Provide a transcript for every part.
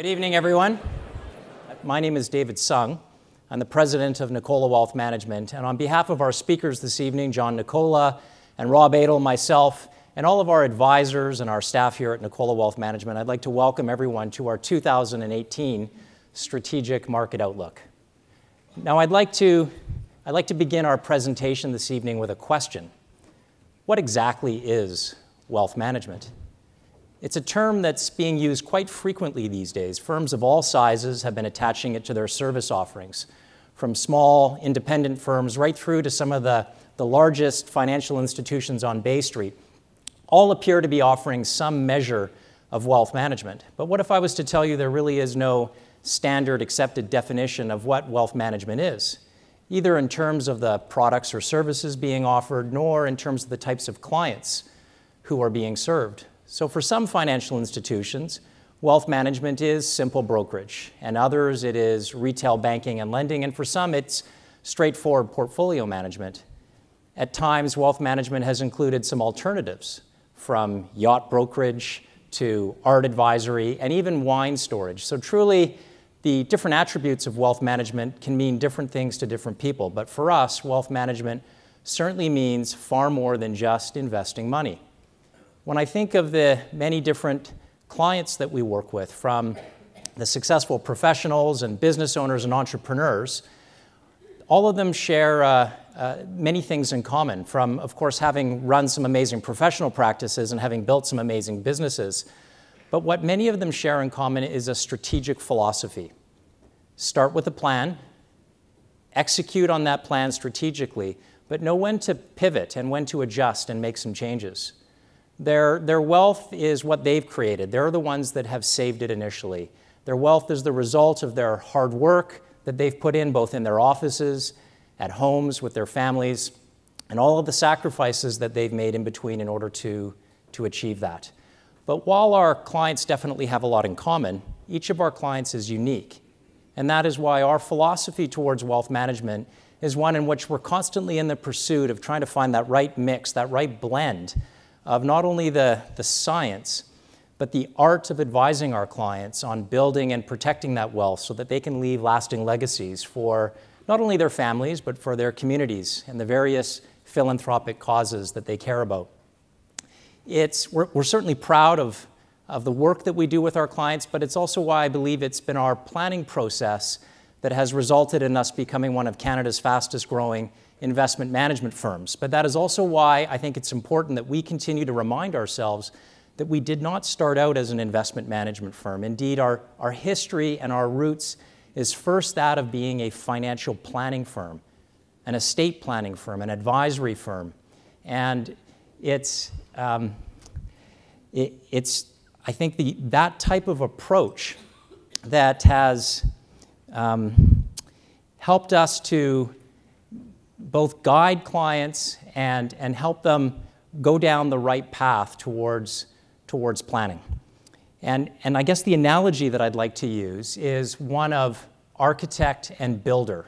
Good evening, everyone. My name is David Sung. I'm the president of Nicola Wealth Management. And on behalf of our speakers this evening, John Nicola and Rob Edel, myself, and all of our advisors and our staff here at Nicola Wealth Management, I'd like to welcome everyone to our 2018 Strategic Market Outlook. Now, I'd like to, I'd like to begin our presentation this evening with a question. What exactly is wealth management? It's a term that's being used quite frequently these days. Firms of all sizes have been attaching it to their service offerings, from small independent firms right through to some of the, the largest financial institutions on Bay Street. All appear to be offering some measure of wealth management. But what if I was to tell you there really is no standard accepted definition of what wealth management is, either in terms of the products or services being offered, nor in terms of the types of clients who are being served? So, for some financial institutions, wealth management is simple brokerage, and others it is retail banking and lending, and for some it's straightforward portfolio management. At times, wealth management has included some alternatives, from yacht brokerage to art advisory and even wine storage. So, truly, the different attributes of wealth management can mean different things to different people. But for us, wealth management certainly means far more than just investing money. When I think of the many different clients that we work with, from the successful professionals and business owners and entrepreneurs, all of them share uh, uh, many things in common, from, of course, having run some amazing professional practices and having built some amazing businesses. But what many of them share in common is a strategic philosophy. Start with a plan, execute on that plan strategically, but know when to pivot and when to adjust and make some changes. Their, their wealth is what they've created. They're the ones that have saved it initially. Their wealth is the result of their hard work that they've put in both in their offices, at homes, with their families, and all of the sacrifices that they've made in between in order to, to achieve that. But while our clients definitely have a lot in common, each of our clients is unique. And that is why our philosophy towards wealth management is one in which we're constantly in the pursuit of trying to find that right mix, that right blend of not only the, the science, but the art of advising our clients on building and protecting that wealth so that they can leave lasting legacies for not only their families, but for their communities and the various philanthropic causes that they care about. It's, we're, we're certainly proud of, of the work that we do with our clients, but it's also why I believe it's been our planning process that has resulted in us becoming one of Canada's fastest growing investment management firms. But that is also why I think it's important that we continue to remind ourselves that we did not start out as an investment management firm. Indeed, our, our history and our roots is first that of being a financial planning firm, an estate planning firm, an advisory firm. And it's, um, it, it's I think, the, that type of approach that has um, helped us to both guide clients and, and help them go down the right path towards, towards planning. And, and I guess the analogy that I'd like to use is one of architect and builder.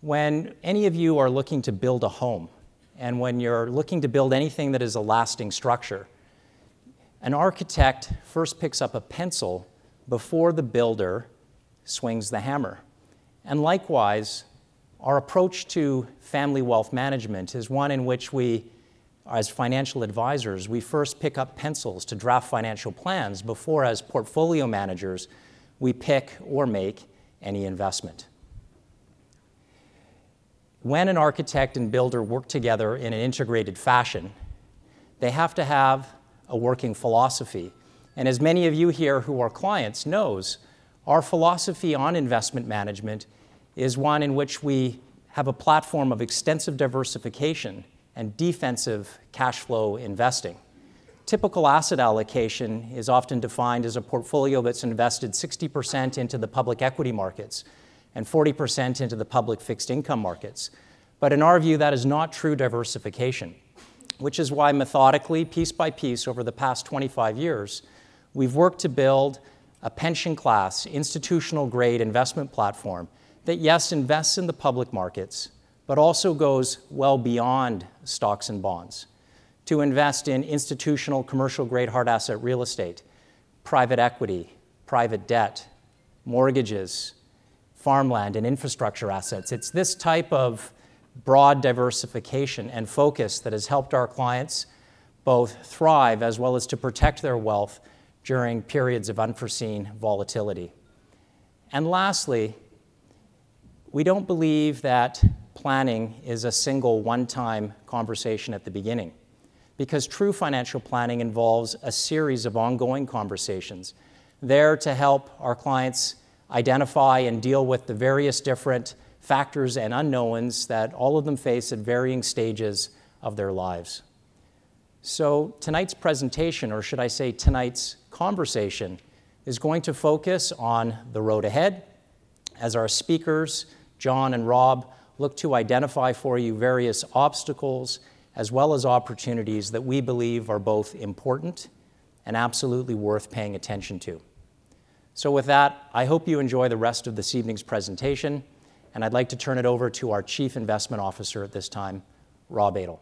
When any of you are looking to build a home, and when you're looking to build anything that is a lasting structure, an architect first picks up a pencil before the builder swings the hammer. And likewise, our approach to family wealth management is one in which we, as financial advisors, we first pick up pencils to draft financial plans before, as portfolio managers, we pick or make any investment. When an architect and builder work together in an integrated fashion, they have to have a working philosophy. And as many of you here who are clients knows, our philosophy on investment management is one in which we have a platform of extensive diversification and defensive cash flow investing. Typical asset allocation is often defined as a portfolio that's invested 60% into the public equity markets and 40% into the public fixed income markets. But in our view, that is not true diversification, which is why methodically, piece by piece, over the past 25 years, we've worked to build a pension class, institutional grade investment platform that, yes, invests in the public markets, but also goes well beyond stocks and bonds to invest in institutional commercial grade hard asset real estate, private equity, private debt, mortgages, farmland, and infrastructure assets. It's this type of broad diversification and focus that has helped our clients both thrive as well as to protect their wealth during periods of unforeseen volatility. And lastly, we don't believe that planning is a single one time conversation at the beginning, because true financial planning involves a series of ongoing conversations there to help our clients identify and deal with the various different factors and unknowns that all of them face at varying stages of their lives. So, tonight's presentation, or should I say tonight's conversation, is going to focus on the road ahead as our speakers, John and Rob, look to identify for you various obstacles as well as opportunities that we believe are both important and absolutely worth paying attention to. So, with that, I hope you enjoy the rest of this evening's presentation, and I'd like to turn it over to our Chief Investment Officer at this time, Rob Edel.